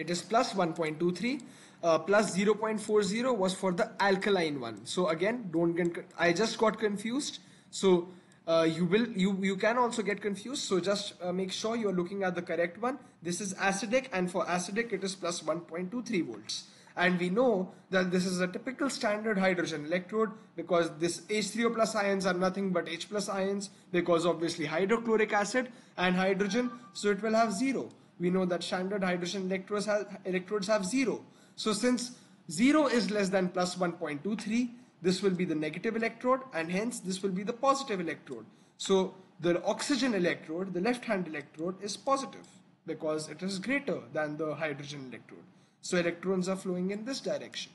it is plus 1.23 uh, plus 0.40 was for the alkaline one. So again don't get I just got confused. So uh, you will you you can also get confused. So just uh, make sure you're looking at the correct one. This is acidic and for acidic it is plus 1.23 volts. And we know that this is a typical standard hydrogen electrode because this H3O plus ions are nothing but H plus ions because obviously hydrochloric acid and hydrogen so it will have zero we know that standard hydrogen electrodes have, electrodes have zero so since 0 is less than plus 1.23, this will be the negative electrode and hence this will be the positive electrode. So the oxygen electrode, the left hand electrode is positive because it is greater than the hydrogen electrode. So electrons are flowing in this direction.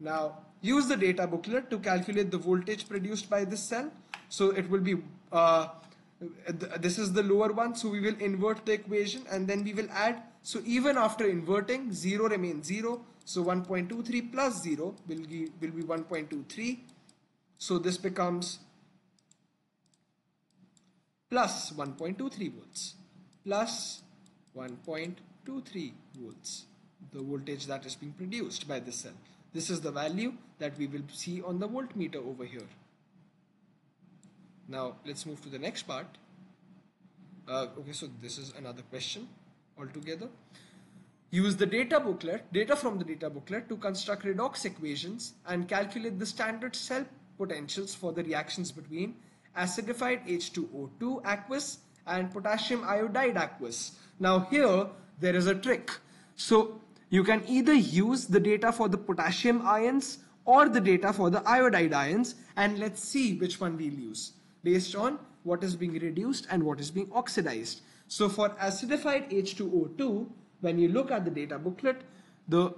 Now use the data booklet to calculate the voltage produced by this cell. So it will be uh, this is the lower one so we will invert the equation and then we will add so even after inverting 0 remains 0 so 1.23 plus 0 will, give, will be 1.23 so this becomes plus 1.23 volts plus 1.23 volts the voltage that is being produced by this cell. This is the value that we will see on the voltmeter over here now let's move to the next part. Uh, okay, so this is another question altogether. Use the data booklet, data from the data booklet to construct redox equations and calculate the standard cell potentials for the reactions between acidified H2O2 aqueous and potassium iodide aqueous. Now here there is a trick. So you can either use the data for the potassium ions or the data for the iodide ions and let's see which one we'll use based on what is being reduced and what is being oxidized. So for acidified H2O2, when you look at the data booklet, the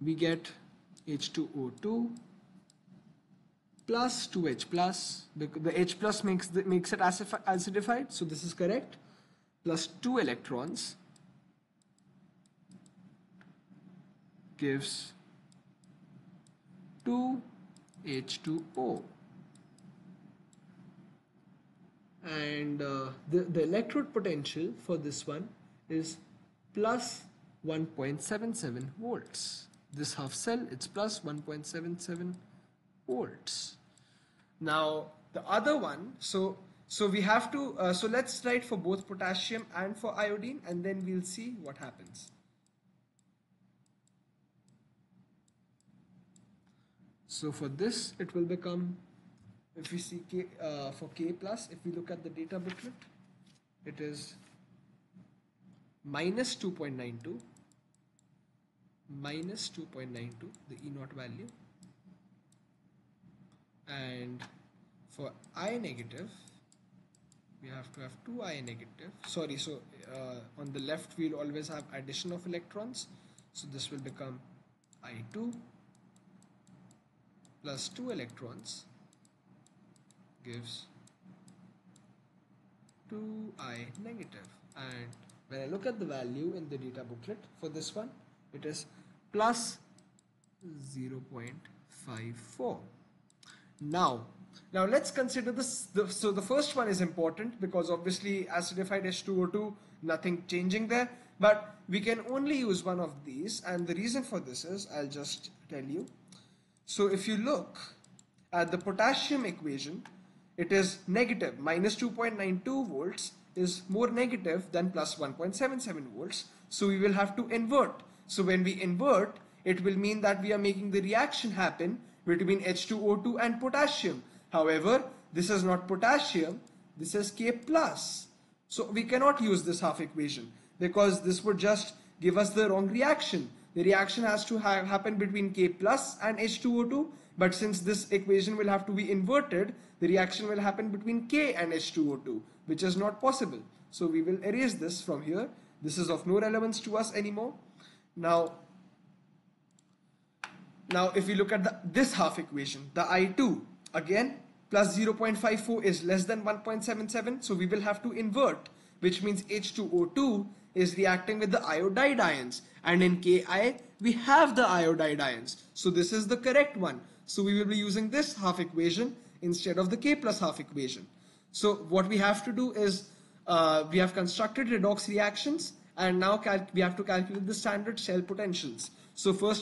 we get H2O2 plus 2H plus. The, the H plus makes the, makes it acidified, so this is correct. Plus two electrons gives two H2O. And uh, the, the electrode potential for this one is plus 1.77 volts. This half cell, it's plus 1.77 volts. Now, the other one, so so we have to, uh, so let's write for both potassium and for iodine and then we'll see what happens. So for this, it will become, if we see K, uh, for K plus, if we look at the data booklet, it is minus 2.92, minus 2.92, the E naught value. And for I negative, we have to have two I negative. Sorry, so uh, on the left, we'll always have addition of electrons. So this will become I2 plus 2 electrons gives 2i negative. And when I look at the value in the data booklet for this one it is plus 0.54 now now let's consider this the, so the first one is important because obviously acidified H2O2 nothing changing there but we can only use one of these. And the reason for this is I'll just tell you so if you look at the potassium equation, it is negative. Minus 2.92 volts is more negative than plus 1.77 volts. So we will have to invert. So when we invert, it will mean that we are making the reaction happen between H2O2 and potassium. However, this is not potassium, this is K plus. So we cannot use this half equation because this would just give us the wrong reaction the reaction has to ha happen between K plus and H2O2 but since this equation will have to be inverted the reaction will happen between K and H2O2 which is not possible. So we will erase this from here. This is of no relevance to us anymore. Now now if we look at the, this half equation the I2 again plus 0.54 is less than 1.77 so we will have to invert which means H2O2 is reacting with the iodide ions and in Ki we have the iodide ions. So this is the correct one. So we will be using this half equation instead of the K plus half equation. So what we have to do is uh, we have constructed redox reactions and now we have to calculate the standard cell potentials. So first